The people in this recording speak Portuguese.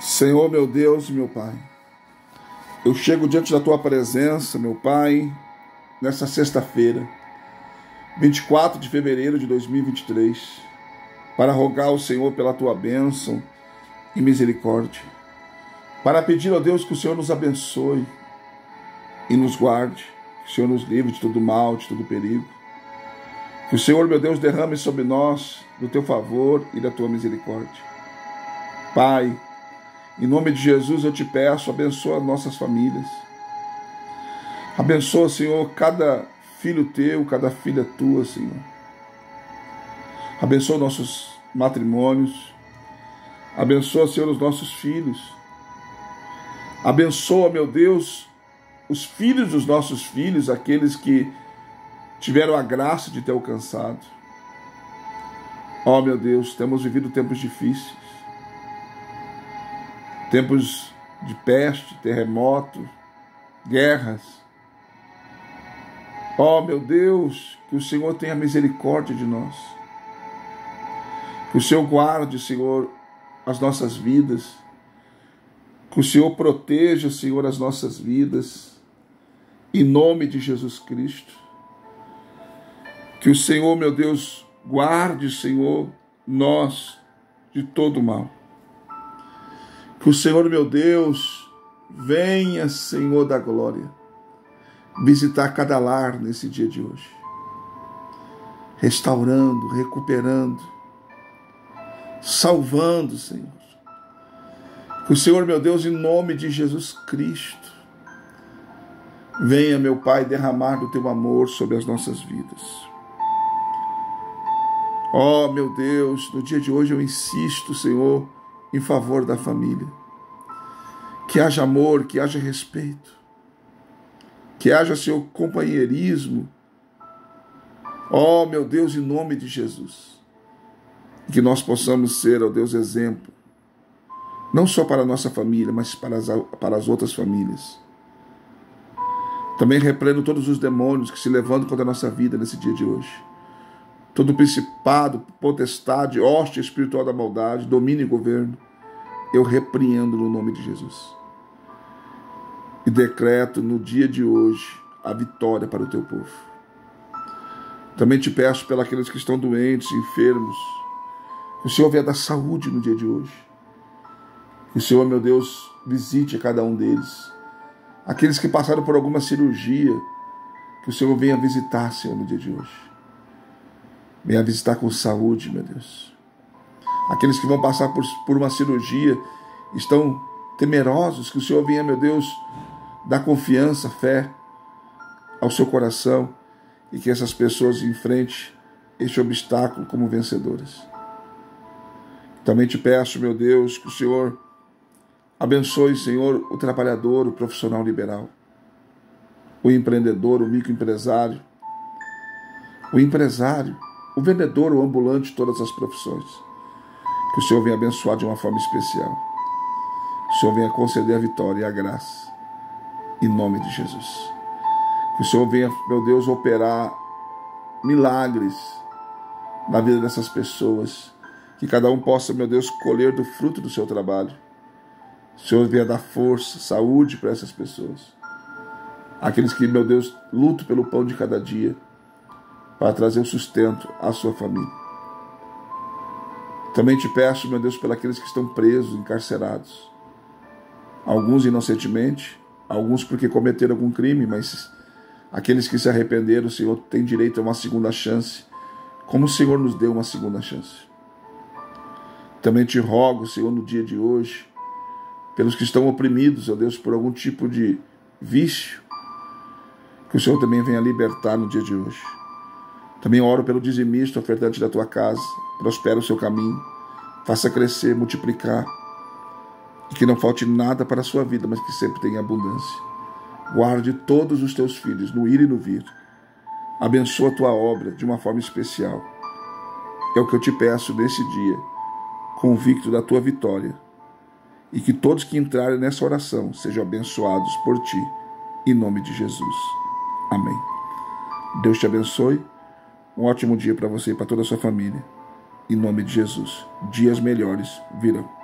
Senhor, meu Deus e meu Pai, eu chego diante da Tua presença, meu Pai, nessa sexta-feira, 24 de fevereiro de 2023, para rogar ao Senhor pela Tua bênção e misericórdia, para pedir ao Deus que o Senhor nos abençoe e nos guarde, que o Senhor nos livre de todo mal, de todo perigo, que o Senhor, meu Deus, derrame sobre nós do Teu favor e da Tua misericórdia. Pai, em nome de Jesus eu te peço, abençoa nossas famílias. Abençoa, Senhor, cada filho teu, cada filha tua, Senhor. Abençoa nossos matrimônios. Abençoa, Senhor, os nossos filhos. Abençoa, meu Deus, os filhos dos nossos filhos, aqueles que tiveram a graça de ter alcançado. Ó, oh, meu Deus, temos vivido tempos difíceis tempos de peste, terremoto, guerras. Ó oh, meu Deus, que o Senhor tenha misericórdia de nós. Que o Senhor guarde, Senhor, as nossas vidas. Que o Senhor proteja, Senhor, as nossas vidas. Em nome de Jesus Cristo. Que o Senhor, meu Deus, guarde, Senhor, nós de todo mal. Que o Senhor, meu Deus, venha, Senhor da glória, visitar cada lar nesse dia de hoje, restaurando, recuperando, salvando, Senhor. Que o Senhor, meu Deus, em nome de Jesus Cristo, venha, meu Pai, derramar do teu amor sobre as nossas vidas. Ó, oh, meu Deus, no dia de hoje eu insisto, Senhor, em favor da família. Que haja amor, que haja respeito, que haja seu companheirismo. Oh, meu Deus, em nome de Jesus. Que nós possamos ser, ó oh Deus, exemplo, não só para a nossa família, mas para as, para as outras famílias. Também repreendo todos os demônios que se levantam contra a nossa vida nesse dia de hoje todo principado, potestade, hoste espiritual da maldade, domínio e governo, eu repreendo no nome de Jesus. E decreto no dia de hoje a vitória para o teu povo. Também te peço pelos que estão doentes, enfermos, que o Senhor venha dar saúde no dia de hoje. Que o Senhor, meu Deus, visite a cada um deles. Aqueles que passaram por alguma cirurgia, que o Senhor venha visitar, Senhor, no dia de hoje. Venha visitar com saúde, meu Deus. Aqueles que vão passar por, por uma cirurgia estão temerosos, que o Senhor venha, meu Deus, dar confiança, fé ao seu coração e que essas pessoas enfrentem este obstáculo como vencedoras. Também te peço, meu Deus, que o Senhor abençoe, Senhor, o trabalhador, o profissional liberal, o empreendedor, o microempresário, o empresário, o vendedor, o ambulante, todas as profissões. Que o Senhor venha abençoar de uma forma especial. Que o Senhor venha conceder a vitória e a graça. Em nome de Jesus. Que o Senhor venha, meu Deus, operar milagres na vida dessas pessoas. Que cada um possa, meu Deus, colher do fruto do seu trabalho. O Senhor venha dar força, saúde para essas pessoas. Aqueles que, meu Deus, lutam pelo pão de cada dia para trazer o sustento à sua família. Também te peço, meu Deus, pelos que estão presos, encarcerados. Alguns inocentemente, alguns porque cometeram algum crime, mas aqueles que se arrependeram, o Senhor tem direito a uma segunda chance, como o Senhor nos deu uma segunda chance. Também te rogo, Senhor, no dia de hoje, pelos que estão oprimidos, ó Deus, por algum tipo de vício, que o Senhor também venha libertar no dia de hoje. Também oro pelo dizimista, ofertante da tua casa. Prospera o seu caminho. Faça crescer, multiplicar. E que não falte nada para a sua vida, mas que sempre tenha abundância. Guarde todos os teus filhos no ir e no vir. Abençoa a tua obra de uma forma especial. É o que eu te peço nesse dia, convicto da tua vitória. E que todos que entrarem nessa oração sejam abençoados por ti, em nome de Jesus. Amém. Deus te abençoe. Um ótimo dia para você e para toda a sua família. Em nome de Jesus. Dias melhores virão.